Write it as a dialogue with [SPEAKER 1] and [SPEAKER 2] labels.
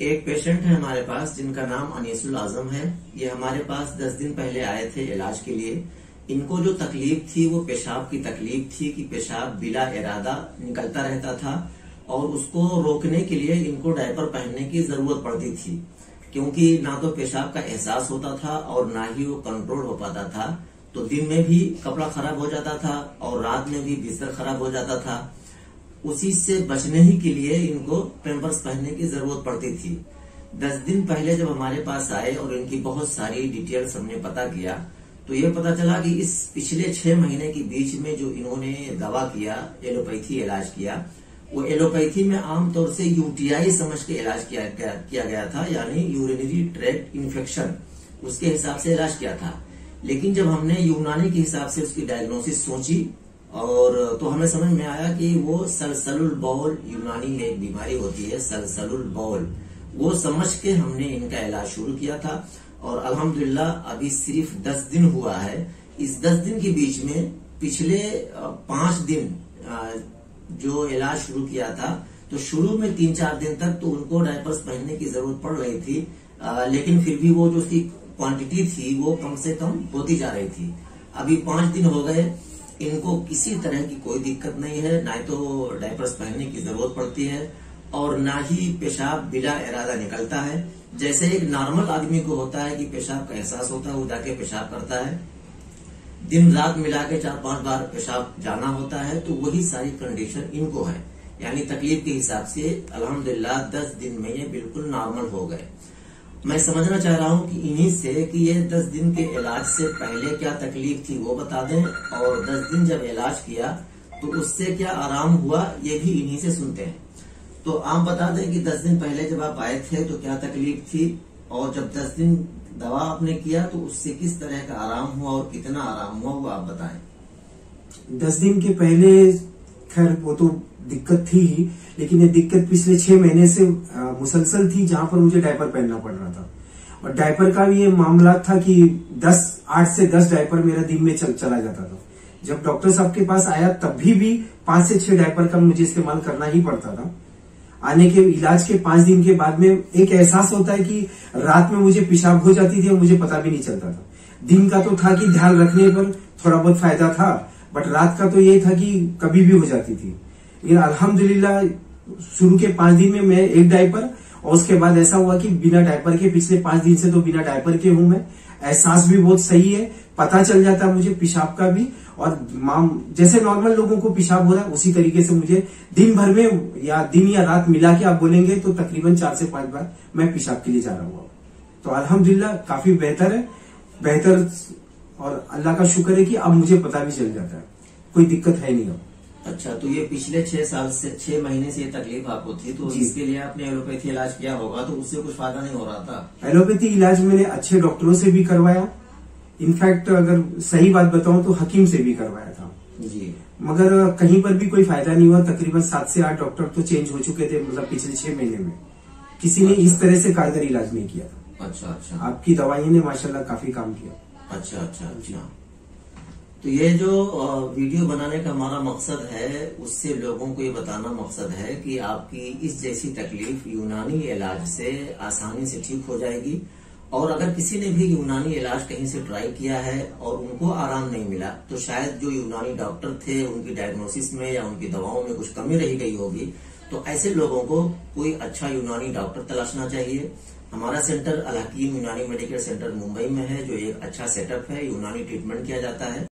[SPEAKER 1] एक पेशेंट है हमारे पास, जिनका नाम अनीसुल आज़म है। ये हमारे पास दस दिन पहले आए थे इलाज के लिए। इनको जो तकलीफ़ थी, वो पेशाब की तकलीफ़ थी कि पेशाब बिला इरादा निकलता रहता था और उसको रोकने के लिए इनको डायपर पहनने की ज़रूरत पड़ती थी, क्योंकि ना तो पेशाब का एहसास होता था और ना ही वो कंट्रोल हो पाता था। तो दिन में भी कपड़ा खराब हो जाता था और रात में भी बिस्तर खराब हो जाता था। उसी से बचने ही के लिए इनको पेम्पर्स पहनने की ज़रूरत पड़ती थी। दस दिन पहले जब हमारे पास आए और इनकी बहुत सारी डिटेल्स हमने पता किया तो ये पता चला कि इस पिछले छह महीने के बीच में जो इन्होंने दवा किया एलोपैथी इलाज किया वो एलोपैथी में आमतौर से यूटीआई समझ के इलाज किया, किया गया था यानी यूरिनरी ट्रैक्ट इन्फेक्शन उसके हिसाब से इलाज किया था। लेकिन जब हमने यूनानी के हिसाब से उसकी डायग्नोसिस सोची और तो हमें समझ में आया कि वो सलसलुल बॉल यूनानी में एक बीमारी होती है, सलसलुल बॉल। वो समझ के हमने इनका इलाज शुरू किया था और अल्हम्दुलिल्लाह अभी सिर्फ़ दस दिन हुआ है। इस दस दिन के बीच में पिछले पाँच दिन जो इलाज शुरू किया था तो शुरू में तीन चार दिन तक तो उनको डायपर्स पहनने की ज़रूरत पड़ रही थी लेकिन फिर भी वो जो उसकी क्वांटिटी थी वो कम से कम होती जा रही थी। अभी पाँच दिन हो गए इनको किसी तरह की कोई दिक्कत नहीं है, ना तो डायपर्स पहनने की ज़रूरत पड़ती है और ना ही पेशाब बिला इरादा निकलता है। जैसे एक नॉर्मल आदमी को होता है कि पेशाब का एहसास होता है, वो जाके पेशाब करता है। दिन रात मिला के चार पाँच बार पेशाब जाना होता है तो वही सारी कंडीशन इनको है। यानी तकलीफ़ के हिसाब से, अल्हम्दुलिल्लाह, दस दिन में ये बिल्कुल नॉर्मल हो गए। मैं समझना चाह रहा हूँ कि इन्हीं से कि ये दस दिन के इलाज से पहले क्या तकलीफ़ थी वो बता दें, और दस दिन जब इलाज किया तो उससे क्या आराम हुआ, ये भी इन्हीं से सुनते हैं। तो आप बता दें कि दस दिन पहले जब आप आए थे तो क्या तकलीफ़ थी? और जब दस दिन दवा आपने किया तो उससे किस तरह का आराम हुआ और कितना आराम हुआ, वो आप बताएँ।
[SPEAKER 2] दस दिन के पहले, खैर, वो तो दिक्कत थी ही, लेकिन ये दिक्कत पिछले छह महीने से मुसलसल थी जहाँ पर मुझे डायपर पहनना पड़ रहा था। और डायपर का भी ये मामला था कि दस आठ से दस डायपर मेरा दिन में चल, चला जाता था। जब डॉक्टर साहब के पास आया तब भी भी पाँच से छह डायपर का मुझे इस्तेमाल करना ही पड़ता था। आने के इलाज के पाँच दिन के बाद में एक एहसास होता है कि रात में मुझे पेशाब हो जाती थी और मुझे पता भी नहीं चलता था। दिन का तो था कि ध्यान रखने पर थोड़ा बहुत फ़ायदा था बट रात का तो ये था कि कभी भी हो जाती थी। लेकिन अल्हम्दुलिल्लाह शुरू के पाँच दिन में मैं एक डायपर और उसके बाद ऐसा हुआ कि बिना डायपर के, पिछले पाँच दिन से तो बिना डायपर के हूँ मैं। एहसास भी बहुत सही है, पता चल जाता है मुझे पेशाब का भी। और माम, जैसे नॉर्मल लोगों को पेशाब हो रहा है, उसी तरीके से मुझे दिन भर में या दिन या रात मिला के आप बोलेंगे तो तकरीबन चार से पाँच बार मैं पेशाब के लिए जा रहा हूँ तो अल्हम्दुलिल्लाह, काफ़ी बेहतर है, बेहतर और अल्लाह का शुक्र है कि अब मुझे पता भी चल जाता है। कोई दिक्कत है नहीं अब।
[SPEAKER 1] अच्छा तो ये पिछले छह साल से छह महीने से ये तकलीफ़ आपको थी तो इसके लिए आपने एलोपैथी इलाज किया होगा तो उससे कुछ फ़ायदा नहीं हो रहा था?
[SPEAKER 2] एलोपैथी इलाज मैंने अच्छे डॉक्टरों से भी करवाया। इनफैक्ट अगर सही बात बताऊँ तो हकीम से भी करवाया था।
[SPEAKER 1] जी।
[SPEAKER 2] मगर कहीं पर भी कोई फ़ायदा नहीं हुआ तकरीबन सात से आठ डॉक्टर तो चेंज हो चुके थे मतलब पिछले छह महीने में। किसी ने इस तरह से कारगर इलाज नहीं किया था।
[SPEAKER 1] अच्छा अच्छा।
[SPEAKER 2] आपकी दवाइयों ने माशाल्लाह काफ़ी काम किया।
[SPEAKER 1] अच्छा अच्छा अच्छा। तो ये जो वीडियो बनाने का हमारा मकसद है, उससे लोगों को ये बताना मकसद है कि आपकी इस जैसी तकलीफ़ यूनानी इलाज से आसानी से ठीक हो जाएगी। और अगर किसी ने भी यूनानी इलाज कहीं से ट्राई किया है और उनको आराम नहीं मिला तो शायद जो यूनानी डॉक्टर थे, उनकी डायग्नोसिस में या उनकी दवाओं में कुछ कमी रह गई होगी तो ऐसे लोगों को कोई अच्छा यूनानी डॉक्टर तलाशना चाहिए। हमारा सेंटर अल हकीम यूनानी मेडिकल सेंटर मुंबई में है, जो एक अच्छा सेटअप है, यूनानी ट्रीटमेंट किया जाता है।